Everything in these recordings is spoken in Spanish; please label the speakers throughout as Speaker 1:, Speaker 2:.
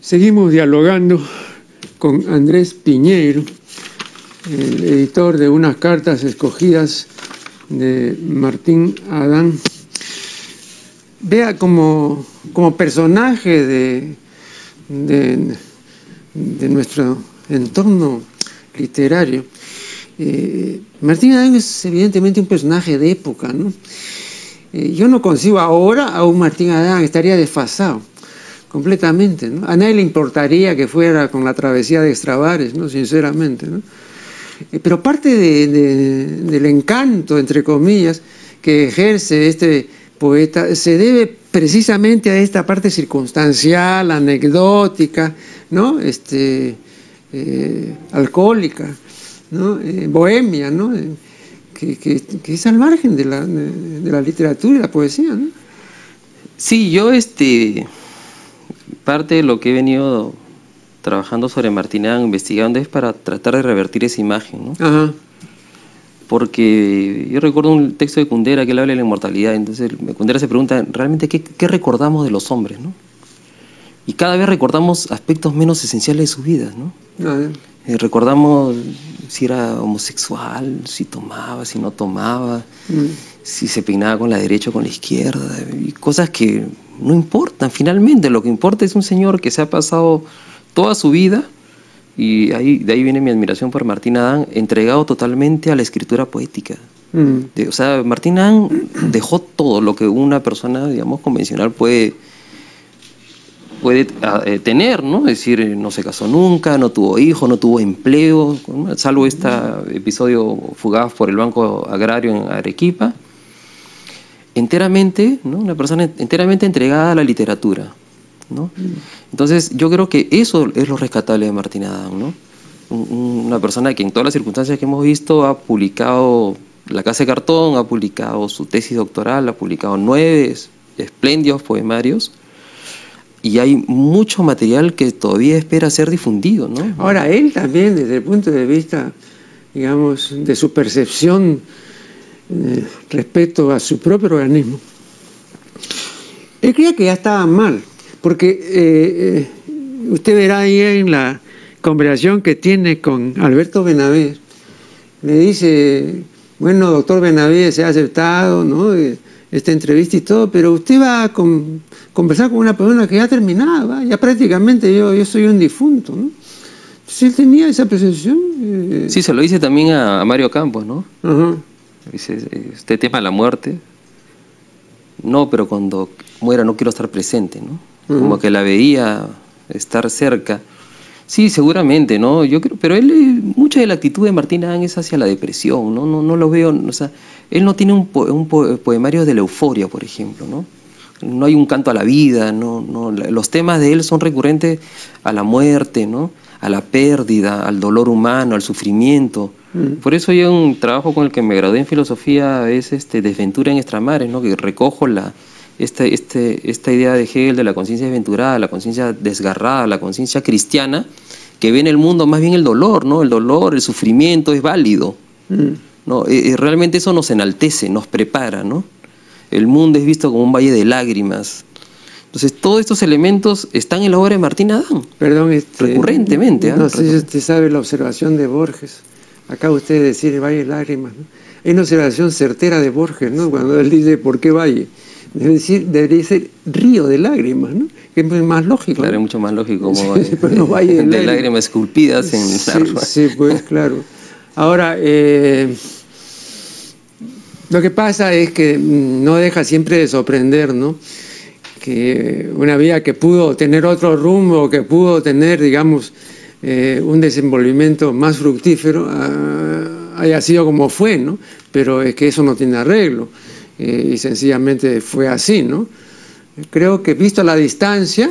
Speaker 1: Seguimos dialogando con Andrés Piñeiro, el editor de unas cartas escogidas de Martín Adán. Vea como, como personaje de, de, nuestro entorno literario. Eh, Martín Adán es evidentemente un personaje de época, ¿no? Eh, yo no concibo ahora a un Martín Adán, estaría desfasado completamente. ¿no? A nadie le importaría que fuera con la travesía de Extravares, ¿no? sinceramente. ¿no? Eh, pero parte de, de, del encanto, entre comillas, que ejerce este poeta se debe precisamente a esta parte circunstancial, anecdótica, ¿no? este, eh, alcohólica, ¿no? Eh, bohemia, ¿no? Que, que, que, es al margen de la, de la literatura y la poesía. ¿no?
Speaker 2: Sí, yo este parte de lo que he venido trabajando sobre Martinán, investigando, es para tratar de revertir esa imagen, ¿no?
Speaker 1: Ajá.
Speaker 2: Porque yo recuerdo un texto de Kundera que él habla de la inmortalidad, entonces Kundera se pregunta, ¿realmente qué, qué recordamos de los hombres, no? Y cada vez recordamos aspectos menos esenciales de sus vidas, ¿no?
Speaker 1: Ajá.
Speaker 2: Eh, recordamos si era homosexual, si tomaba, si no tomaba,
Speaker 1: Mm.
Speaker 2: si se peinaba con la derecha o con la izquierda, y cosas que no importan finalmente. Lo que importa es un señor que se ha pasado toda su vida, y ahí, de ahí viene mi admiración por Martín Adán, entregado totalmente a la escritura poética.
Speaker 1: Mm.
Speaker 2: De- o sea, Martín Adán dejó todo lo que una persona, digamos, convencional puede puede ah, eh, tener, ¿no? Es decir, eh, no se casó nunca, no tuvo hijos, no tuvo empleo, salvo este episodio fugaz por el Banco Agrario en Arequipa. Enteramente, ¿no? Una persona enteramente entregada a la literatura, ¿no? Entonces, yo creo que eso es lo rescatable de Martín Adán, ¿no? Un- un- Una persona que en todas las circunstancias que hemos visto ha publicado La Casa de Cartón, ha publicado su tesis doctoral, ha publicado nueve espléndidos poemarios, y hay mucho material que todavía espera ser difundido, ¿no?
Speaker 1: Ahora, él también, desde el punto de vista, digamos, de su percepción eh, respecto a su propio organismo, él creía que ya estaba mal, porque eh, eh, usted verá ahí en la conversación que tiene con Alberto Benavides, le dice, bueno, doctor Benavides, se ha aceptado, ¿no? Esta entrevista y todo, pero usted va a con- conversar con una persona que ya ha terminado, ¿va? ya prácticamente yo, yo soy un difunto, ¿no? Entonces él tenía esa percepción. eh,
Speaker 2: Sí, se lo dice también a, a Mario Campos, ¿no?
Speaker 1: ajá.
Speaker 2: Dice, ¿usted tema la muerte? No, pero cuando muera no quiero estar presente, ¿no? Como
Speaker 1: Ujú.
Speaker 2: que la veía estar cerca. Sí, seguramente, ¿no? Yo creo, pero él, mucha de la actitud de Martín Adán es hacia la depresión, ¿no? No, no lo veo, o sea, él no tiene un, po- un po- poemario de la euforia, por ejemplo, ¿no? No hay un canto a la vida, no, no, los temas de él son recurrentes a la muerte, ¿no? A la pérdida, al dolor humano, al sufrimiento.
Speaker 1: Mm.
Speaker 2: Por eso yo un trabajo con el que me gradué en filosofía es este Desventura en extramares, ¿no? Que recojo la este, este, esta idea de Hegel de la conciencia desventurada, la conciencia desgarrada, la conciencia cristiana, que ve en el mundo más bien el dolor, ¿no? El dolor, el sufrimiento es válido,
Speaker 1: Mm.
Speaker 2: ¿no? Eh, eh, realmente eso nos enaltece, nos prepara, ¿no? El mundo es visto como un valle de lágrimas. Entonces, todos estos elementos están en la obra de Martín Adán.
Speaker 1: Perdón, este,
Speaker 2: Recurrentemente, ¿ah?
Speaker 1: No sé si usted sabe la observación de Borges. Acaba usted de decir Valle de Lágrimas. ¿no? Hay una observación certera de Borges, ¿no? Cuando él dice ¿por qué Valle? Debe decir, debería ser río de lágrimas, ¿no? Que es más lógico.
Speaker 2: Claro,
Speaker 1: ¿no?
Speaker 2: es mucho más lógico como
Speaker 1: Sí, pero no valle de
Speaker 2: de
Speaker 1: lágrimas.
Speaker 2: lágrimas esculpidas en
Speaker 1: Sí,
Speaker 2: la
Speaker 1: sí, pues claro. Ahora, eh, lo que pasa es que mm, no deja siempre de sorprender, ¿no? Una vida que pudo tener otro rumbo, que pudo tener, digamos, eh, un desenvolvimiento más fructífero, ah, haya sido como fue, ¿no? Pero es que eso no tiene arreglo eh, y sencillamente fue así, ¿no? Creo que visto la distancia,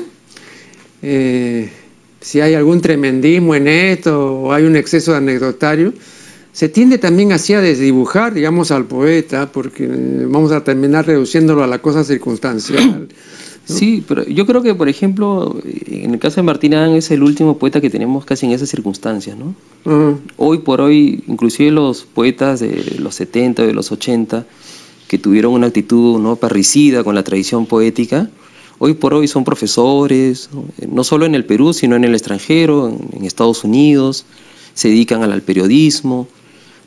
Speaker 1: eh, si hay algún tremendismo en esto o hay un exceso anecdotario, se tiende también así a desdibujar, digamos, al poeta, porque vamos a terminar reduciéndolo a la cosa circunstancial.
Speaker 2: Sí, pero yo creo que, por ejemplo, en el caso de Martín Adán es el último poeta que tenemos casi en esas circunstancias, ¿no? Hoy por hoy, inclusive los poetas de los 70, de los 80, que tuvieron una actitud no parricida con la tradición poética, hoy por hoy son profesores, no solo en el Perú, sino en el extranjero, en, Estados Unidos, se dedican al, periodismo.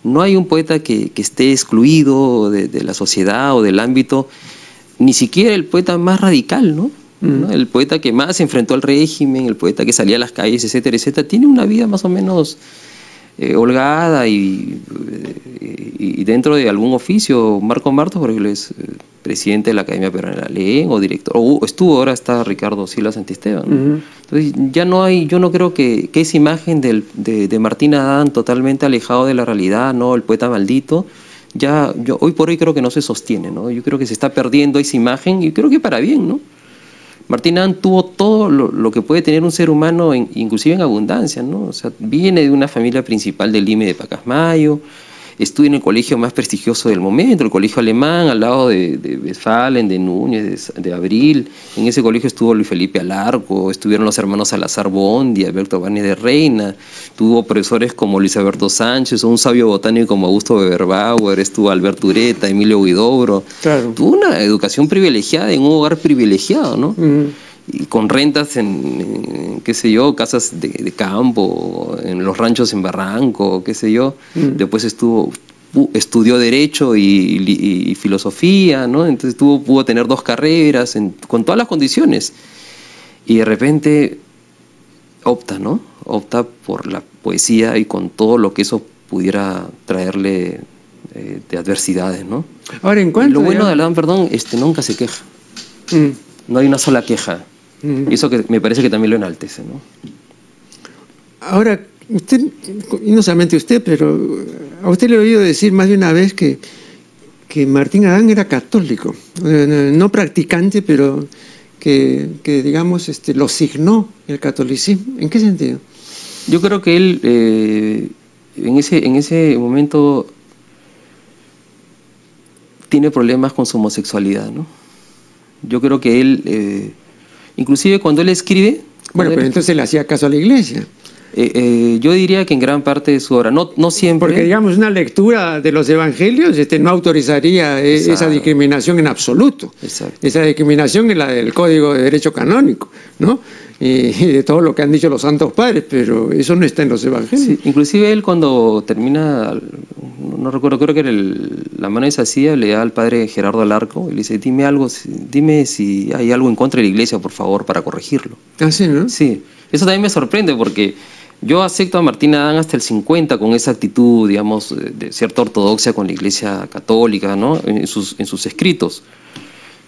Speaker 2: No hay un poeta que, esté excluido de, la sociedad o del ámbito, ni siquiera el poeta más radical, ¿no? Mm. El poeta que más se enfrentó al régimen, el poeta que salía a las calles, etcétera, etcétera, tiene una vida más o menos eh, holgada y, y, dentro de algún oficio. Marco Martos, por ejemplo, es eh, presidente de la Academia Peruana de la Ley o director, o estuvo, ahora está Ricardo Silas Santisteban. Entonces ya no hay, yo no creo que, que esa imagen del, de, de, Martín Adán totalmente alejado de la realidad, ¿no? El poeta maldito, ya yo, hoy por hoy creo que no se sostiene, ¿no? Yo creo que se está perdiendo esa imagen y creo que para bien, ¿no? Martín Adán tuvo todo lo, que puede tener un ser humano, inclusive en abundancia, ¿no? O sea, viene de una familia principal del Lime de Pacasmayo, estudia en el colegio más prestigioso del momento, el colegio alemán, al lado de, de Westfalen, de Núñez, de, Abril. En ese colegio estuvo Luis Felipe Alarco, estuvieron los hermanos Salazar Bondi, Alberto Bani de Reina, tuvo profesores como Luis Alberto Sánchez, un sabio botánico como Augusto Weberbauer, estuvo Alberto Ureta, Emilio Huidobro. Tuvo una educación privilegiada en un hogar privilegiado, ¿no? Y con rentas en, qué sé yo, casas de, campo, en los ranchos en Barranco, qué sé yo. Mm. Después estuvo estudió derecho y, filosofía, ¿no? Entonces tuvo, pudo tener dos carreras con todas las condiciones. Y de repente opta, ¿no? Opta por la poesía y con todo lo que eso pudiera traerle eh, de adversidades, ¿no?
Speaker 1: Ahora, en cuanto
Speaker 2: Lo bueno de Alan, perdón, este, nunca se queja. Mm. No hay una sola queja. Y eso que me parece que también lo enaltece. ¿no?
Speaker 1: Ahora, usted, y no solamente usted, pero a usted le he oído decir más de una vez que, que Martín Adán era católico, no practicante, pero que, digamos, este, lo signó el catolicismo. ¿En qué sentido?
Speaker 2: Yo creo que él eh, en, ese, en ese momento tiene problemas con su homosexualidad, ¿no? Yo creo que él eh, Inclusive cuando él escribe...
Speaker 1: Bueno, pero entonces le hacía caso a la iglesia.
Speaker 2: Eh, eh, yo diría que en gran parte de su obra, no, no siempre.
Speaker 1: Porque, digamos, una lectura de los evangelios este, no autorizaría e, esa discriminación en absoluto. Esa discriminación es la del Código de Derecho Canónico, ¿no? Y, de todo lo que han dicho los santos padres, pero eso no está en los evangelios.
Speaker 2: inclusive él cuando termina, no recuerdo, creo que era la mano de Sacía, le da al padre Gerardo Alarco y le dice, dime algo, dime si hay algo en contra de la iglesia, por favor, para corregirlo.
Speaker 1: Ah, sí, ¿no?
Speaker 2: Sí. Eso también me sorprende porque yo acepto a Martín Adán hasta el 50 con esa actitud, digamos, de cierta ortodoxia con la Iglesia Católica, ¿no? En sus, en sus escritos.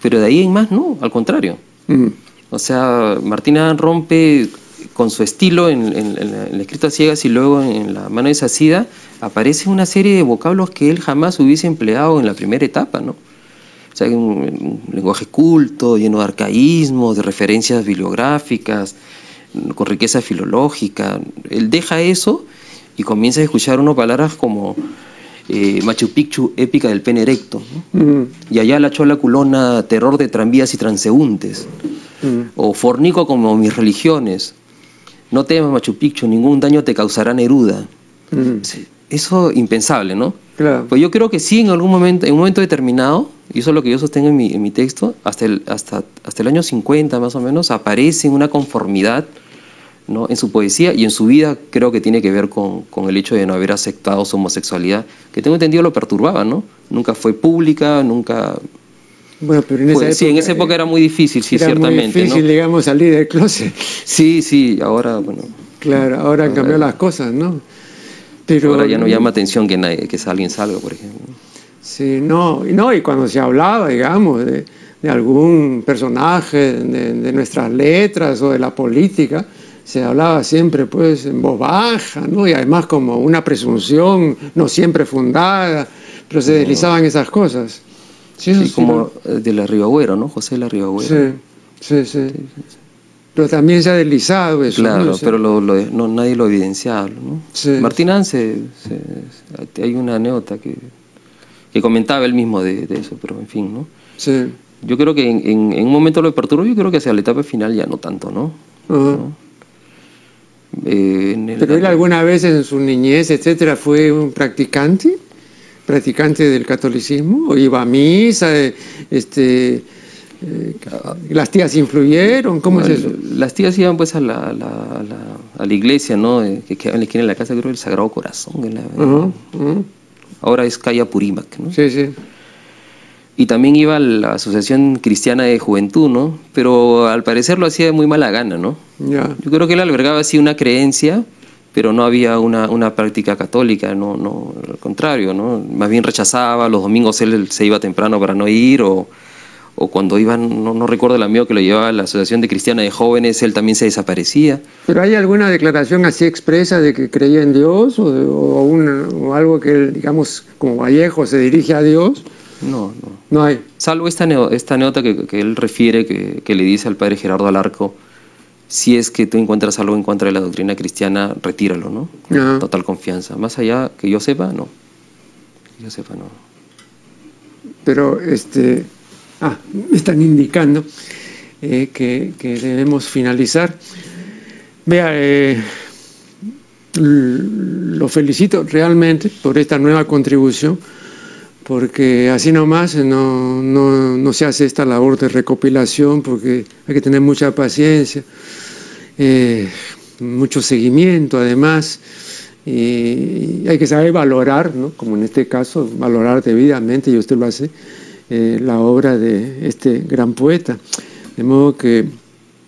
Speaker 2: Pero de ahí en más, no, al contrario. Mm. O sea, Martín Adán rompe con su estilo en, el escrito a ciegas y luego en la mano de Sacida, aparece una serie de vocablos que él jamás hubiese empleado en la primera etapa, ¿no? O sea, un, un lenguaje culto, lleno de arcaísmos, de referencias bibliográficas, con riqueza filológica. Él deja eso y comienza a escuchar unas palabras como eh, Machu Picchu, épica del pene erecto, y allá la chola culona, terror de tranvías y transeúntes, o fornico como mis religiones. No temas Machu Picchu, ningún daño te causará Neruda. Eso impensable, ¿no? Pues yo creo que sí, en algún momento, en un momento determinado, y eso es lo que yo sostengo en mi, en mi texto, hasta el, hasta, hasta el año 50 más o menos, aparece una conformidad ¿no? en su poesía y en su vida creo que tiene que ver con, el hecho de no haber aceptado su homosexualidad, que tengo entendido lo perturbaba, ¿no? Nunca fue pública, nunca...
Speaker 1: Bueno, pero en esa, época,
Speaker 2: sí, en esa época era muy difícil, sí,
Speaker 1: era
Speaker 2: ciertamente.
Speaker 1: Muy difícil, digamos, salir del closet.
Speaker 2: Sí, sí, ahora, bueno...
Speaker 1: Claro, ahora han cambiado las cosas, ¿no?
Speaker 2: Pero, ahora ya no llama atención que, nadie, que alguien salga, por ejemplo.
Speaker 1: Sí, no, no, y cuando se hablaba, digamos, de, algún personaje de, nuestras letras o de la política, se hablaba siempre pues en voz baja, ¿no? Y además como una presunción no siempre fundada, pero se deslizaban esas cosas.
Speaker 2: Sí, como de la Ribagüero, ¿no? José de la Ribagüero.
Speaker 1: Sí, sí, sí, Pero también se ha deslizado eso.
Speaker 2: Claro, pero lo, no, nadie lo ha evidenciado, ¿no? Martín Anse, hay una anécdota que, que comentaba él mismo de, eso, pero en fin, ¿no?
Speaker 1: Sí.
Speaker 2: Yo creo que en, en, un momento lo perturbó, yo creo que hacia la etapa final ya no tanto, ¿no?
Speaker 1: Eh, ¿Pero él alguna vez en su niñez, etcétera, fue un practicante? ¿Practicante del catolicismo? ¿O iba a misa? Este, Eh, ¿Las tías influyeron? ¿Cómo es eso?
Speaker 2: Las tías iban pues a la, a la, a la, iglesia, ¿no? Eh, que quedaba en la esquina de la casa, creo, del Sagrado Corazón. Ahora es calle Purímac, ¿no?
Speaker 1: Sí, sí.
Speaker 2: Y también iba a la Asociación Cristiana de Juventud, ¿no? Pero al parecer lo hacía de muy mala gana, ¿no?
Speaker 1: Ya.
Speaker 2: Yo creo que él albergaba así una creencia, pero no había una, una práctica católica, no, no, al contrario, ¿no? Más bien rechazaba, los domingos él se iba temprano para no ir, o, o cuando iban, no, no, recuerdo el amigo que lo llevaba a la Asociación de Cristiana de Jóvenes, él también se desaparecía.
Speaker 1: ¿Pero hay alguna declaración así expresa de que creía en Dios o, o, o algo que él, digamos, como Vallejo se dirige a Dios?
Speaker 2: No, no.
Speaker 1: No hay.
Speaker 2: Salvo esta, esta nota que, que él refiere, que, que, le dice al padre Gerardo Alarco, si es que tú encuentras algo en contra de la doctrina cristiana, retíralo, ¿no? Con
Speaker 1: Ajá.
Speaker 2: total confianza. Más allá, que yo sepa, no. Que yo sepa, no.
Speaker 1: Pero, este... Ah, me están indicando eh, que, que, debemos finalizar. Vea, eh, lo felicito realmente por esta nueva contribución porque así nomás no, no, no, se hace esta labor de recopilación, porque hay que tener mucha paciencia, eh, mucho seguimiento además, y hay que saber valorar, como en este caso, valorar debidamente, y usted lo hace, eh, la obra de este gran poeta. De modo que,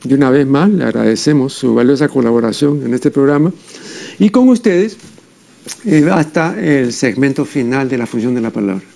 Speaker 1: de una vez más, le agradecemos su valiosa colaboración en este programa, y con ustedes, eh, hasta el segmento final de la función de la palabra.